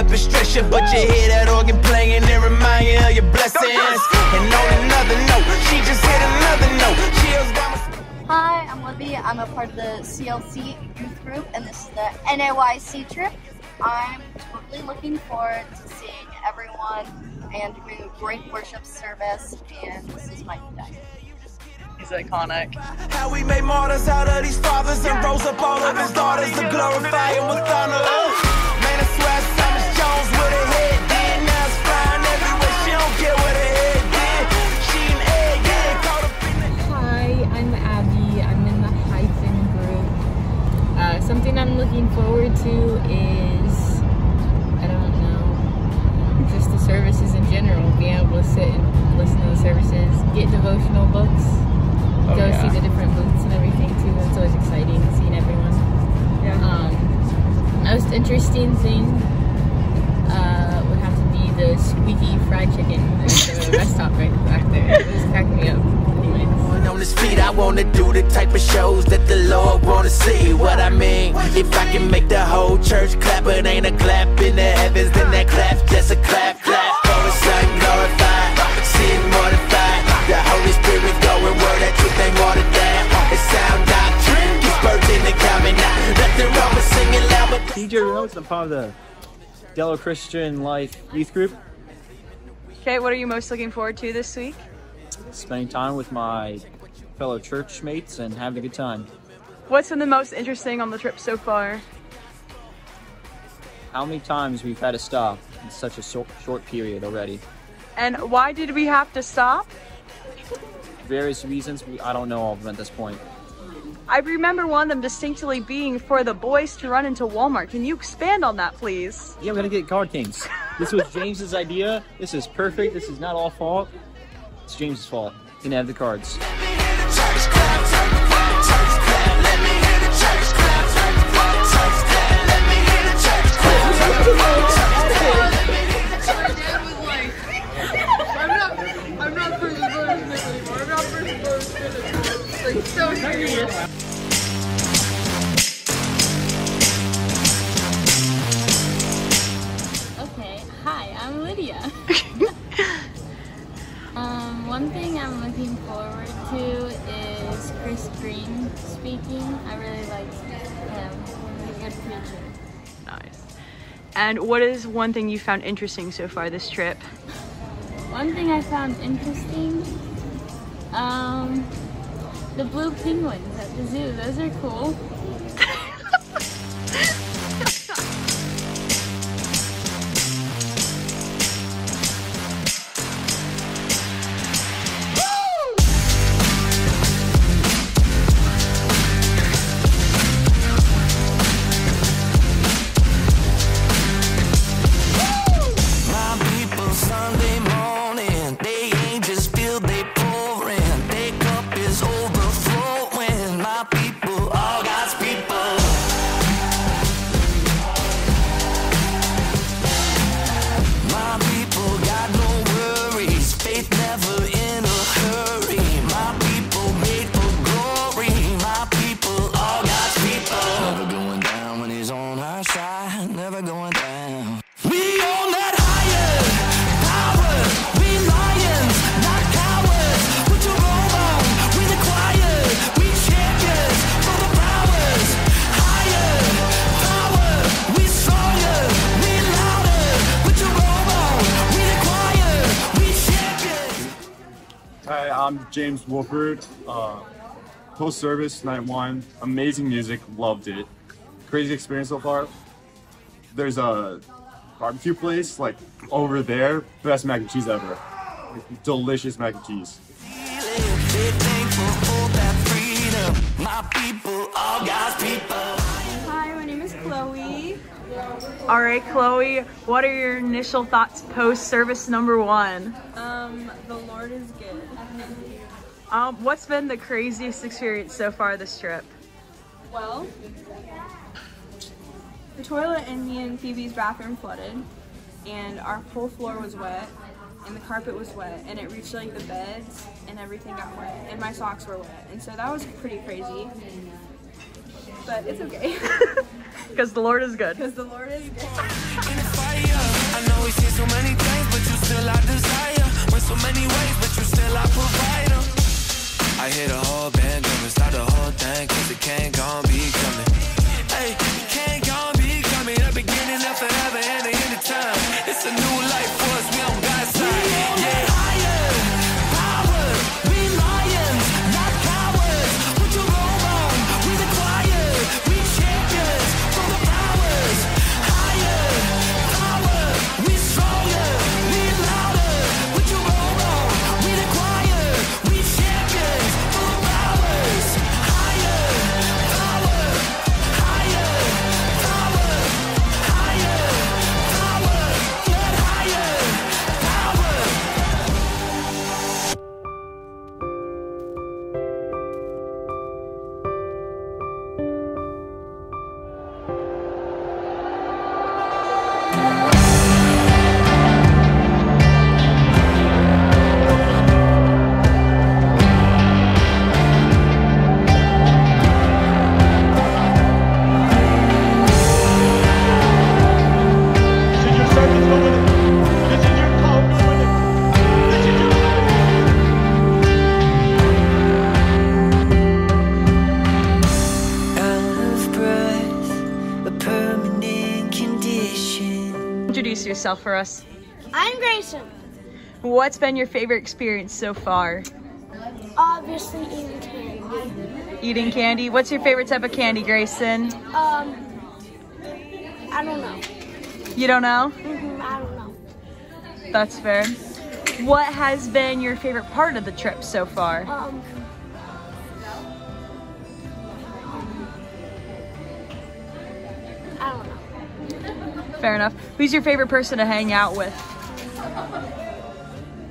up and stress you, but you hear that organ playing and remind you of your blessings. And on another note, she just hit another note. Chills down Hi, I'm Libby. I'm a part of the CLC youth group, and this is the NAYC trip. I'm totally looking forward to seeing everyone and doing a great worship service, and this is my day. He's iconic. How we made martyrs out of these fathers and rose up all of his daughters general. Being sit and listen to the services, get devotional books, Oh, go yeah. see the different booths and everything too. That's always exciting, seeing everyone. Um, most interesting thing uh, would have to be the squeaky fried chicken at the rest stop right back there. It was cracking me up. Anyways. on his feet. I wanna do the type of shows that the Lord wanna see. What I mean, if I can make the whole church clap, it ain't a clap in the heavens, then that clap just a clap, DJ Rhoades. I'm part of the Dello Christian Life Youth Group. Okay, what are you most looking forward to this week? Spending time with my fellow church mates and having a good time. What's been the most interesting on the trip so far? How many times we've had to stop in such a short, short period already? And why did we have to stop? Various reasons. We, I don't know all of them at this point. I remember one of them distinctly being for the boys to run into Walmart. Can you expand on that, please? Yeah, we're gonna get card kings. This was James's idea. This is perfect. This is not all fault. It's James's fault. He didn't have the cards. I really like him. He's a good preacher. Nice. And what is one thing you found interesting so far this trip? One thing I found interesting, um, the blue penguins at the zoo. Those are cool. I'm James Wolford. Uh, post service night one, amazing music, loved it. Crazy experience so far. There's a barbecue place like over there, best mac and cheese ever. Delicious mac and cheese. They thankful for that freedom. My people, all God's people. Hi, my name is Chloe. All right, Chloe, what are your initial thoughts post service number one? Um, the Lord is good. Um, what's been the craziest experience so far this trip? Well, the toilet in me and Phoebe's bathroom flooded, and our whole floor was wet, and the carpet was wet, and it reached like the beds, and everything got wet, and my socks were wet, and so that was pretty crazy. But it's okay, Because the Lord is good. because the Lord is good. In. I so many ways, but you still our provider. I hear the whole band coming, start the whole thing, cause it can't gon' be coming. Yourself for us. I'm Grayson. What's been your favorite experience so far? Obviously eating candy. Eating candy. What's your favorite type of candy, Grayson? Um, I don't know. You don't know? Mm -hmm, I don't know. That's fair. What has been your favorite part of the trip so far? Um, Fair enough. Who's your favorite person to hang out with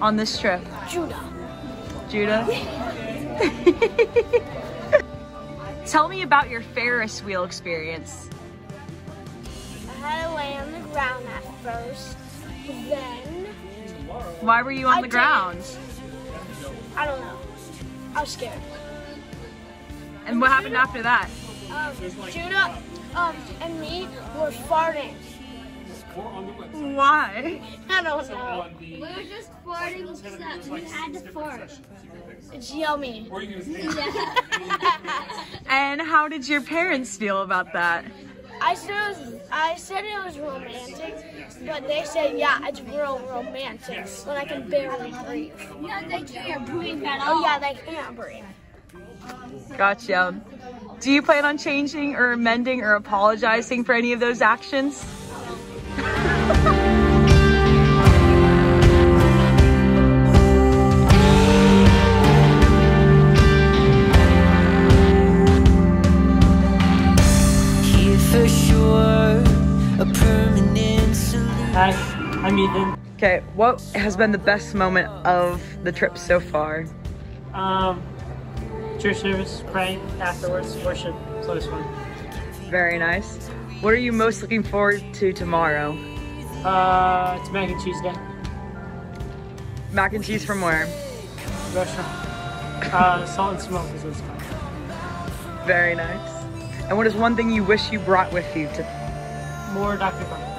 on this trip? Judah. Judah? Tell me about your Ferris wheel experience. I had to lay on the ground at first. Then, Why were you on I the ground? danced. I don't know. I was scared. And what happened after that? Um, Judah um, and me were farting. Why? I don't know. We were just farting stuff. We had to fart. It's yummy. And how did your parents feel about that? I said it was, I said it was romantic, but they said yeah, it's real romantic but I can barely breathe. No, they can't breathe at Oh all. yeah, they can't breathe. Gotcha. Do you plan on changing or amending or apologizing for any of those actions? Hi, I'm Ethan. Okay, what has been the best moment of the trip so far? Um, church service, praying afterwards, worship. It's fun. Very nice. What are you most looking forward to tomorrow? Uh, it's mac and cheese day. Mac and cheese from where? Restaurant. Uh, salt and smoke is what it's called. Very nice. And what is one thing you wish you brought with you to More Dr. Fun.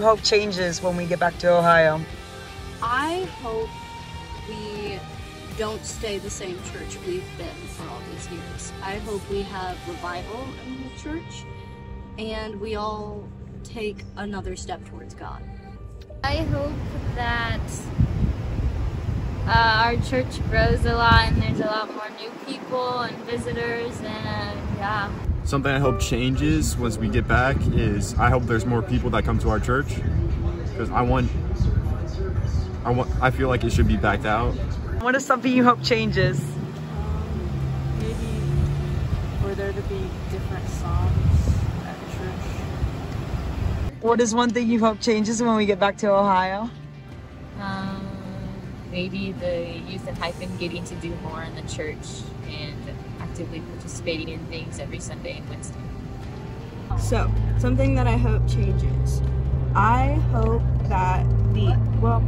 Hope changes when we get back to Ohio? I hope we don't stay the same church we've been for all these years. I hope we have revival in the church and we all take another step towards God. I hope that uh, our church grows a lot and there's a lot more new people and visitors and uh, yeah. Something I hope changes once we get back is I hope there's more people that come to our church because I want I want I feel like it should be backed out. What is something you hope changes? Maybe for there to be different songs at church. What is one thing you hope changes when we get back to Ohio? Um, maybe the youth and hyphen getting to do more in the church and actively participating in things every Sunday and Wednesday. So, something that I hope changes. I hope that the, well,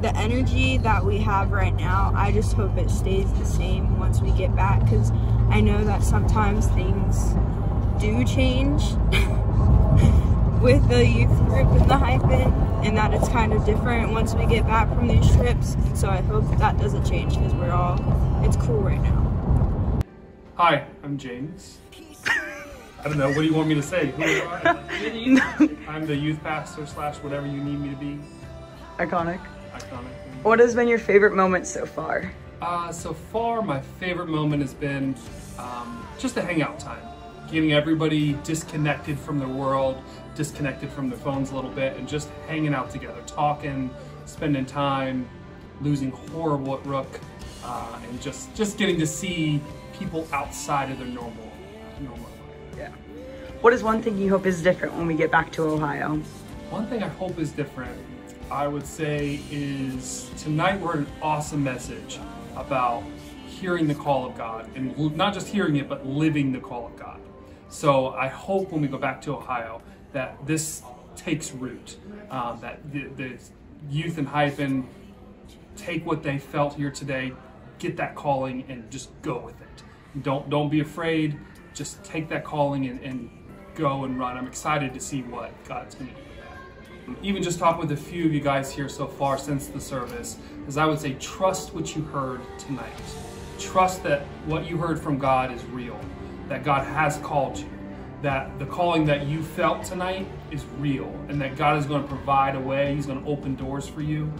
the energy that we have right now, I just hope it stays the same once we get back because I know that sometimes things do change with the youth group and the hyphen and that it's kind of different once we get back from these trips. So I hope that doesn't change because we're all, it's cool right now. Hi, I'm James. I don't know, what do you want me to say? Who am I? I'm the youth pastor slash whatever you need me to be. Iconic. Iconic. What has been your favorite moment so far? Uh, so far, my favorite moment has been um, just the hangout time. Getting everybody disconnected from their world, disconnected from their phones a little bit, and just hanging out together, talking, spending time, losing horrible at Rook, uh, and just, just getting to see people outside of their normal, normal Yeah. What is one thing you hope is different when we get back to Ohio? One thing I hope is different, I would say, is tonight we heard an awesome message about hearing the call of God and not just hearing it, but living the call of God. So I hope when we go back to Ohio that this takes root, um, that the, the youth and hyphen take what they felt here today, get that calling, and just go with it. Don't don't be afraid. Just take that calling and, and go and run. I'm excited to see what God's going to do. Even just talk with a few of you guys here so far since the service, as I would say, trust what you heard tonight. Trust that what you heard from God is real, that God has called you, that the calling that you felt tonight is real, and that God is going to provide a way. He's going to open doors for you.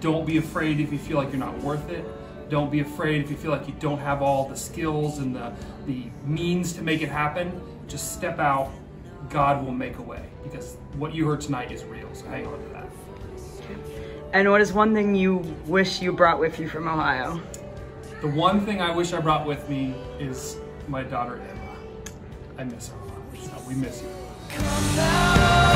Don't be afraid if you feel like you're not worth it. Don't be afraid if you feel like you don't have all the skills and the, the means to make it happen. Just step out. God will make a way because what you heard tonight is real. So hang on to that. And what is one thing you wish you brought with you from Ohio? The one thing I wish I brought with me is my daughter Emma. I miss her a lot. So we miss you.